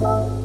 Bye.